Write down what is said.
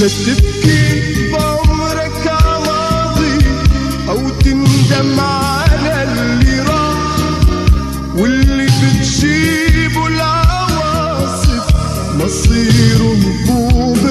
لا تبكي بعمرك عواضي أو تندم على اللي راح واللي بتجيبه العواصف مصيره هبوب